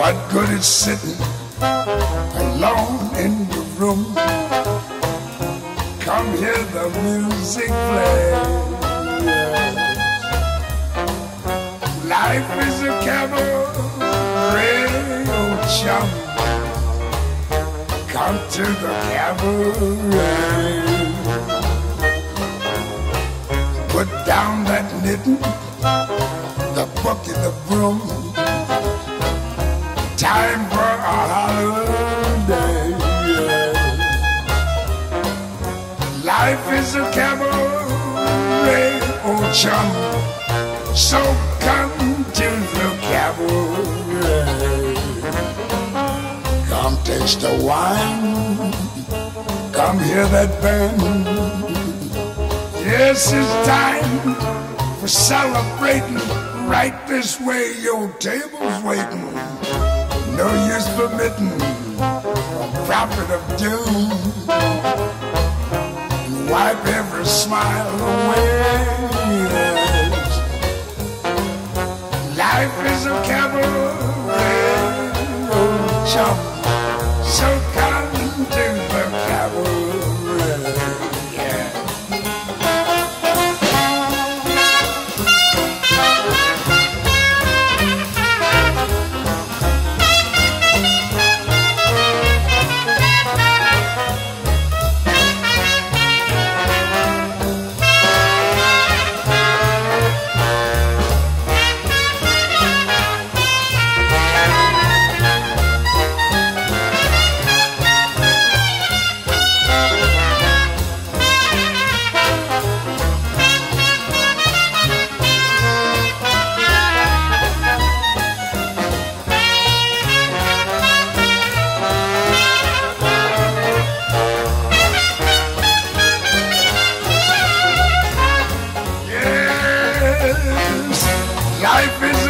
What good is sitting alone in the room? Come hear the music play. Life is a cabaret, oh chum. Come to the cabaret. Put down that knitting, the book and the broom. Time for a holiday. Life is a cabaret, oh chum. So come to the cabaret. Come taste the wine. Come hear that band. Yes, it's time for celebrating. Right this way, your table's waiting. No use permitting a prophet of doom. Wipe every smile away. Life is a cabaret. Oh, chum. life is